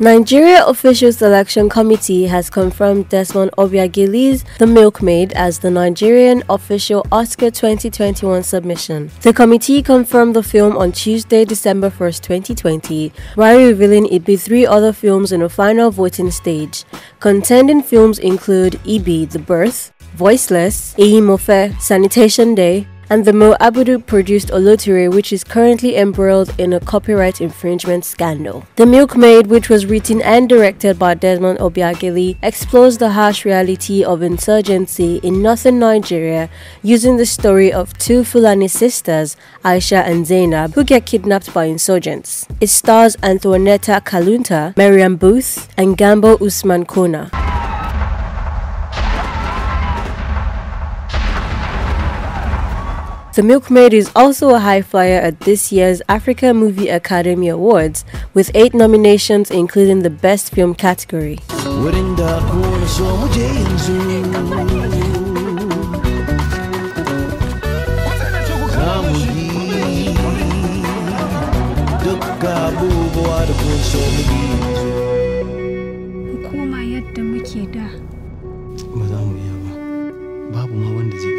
Nigeria Official Selection Committee has confirmed Desmond Ovbiagele's The Milkmaid as the Nigerian official Oscar 2021 submission. The committee confirmed the film on Tuesday, December 1, 2020, while revealing it be three other films in the final voting stage. Contending films include EB The Birth, Voiceless, Eyimofe, Sanitation Day, and the Mo Abudu produced Oloture, which is currently embroiled in a copyright infringement scandal. The Milkmaid, which was written and directed by Desmond Ovbiagele, explores the harsh reality of insurgency in northern Nigeria using the story of two Fulani sisters, Aisha and Zainab, who get kidnapped by insurgents. It stars Antoinetta Kalunta, Maryam Booth, and Gambo Usman Kona. The Milkmaid is also a high flyer at this year's Africa Movie Academy Awards with eight nominations, including the Best Film category. Hukuma yadda muke da. Ba za mu iya ba. Babu ma wanda zai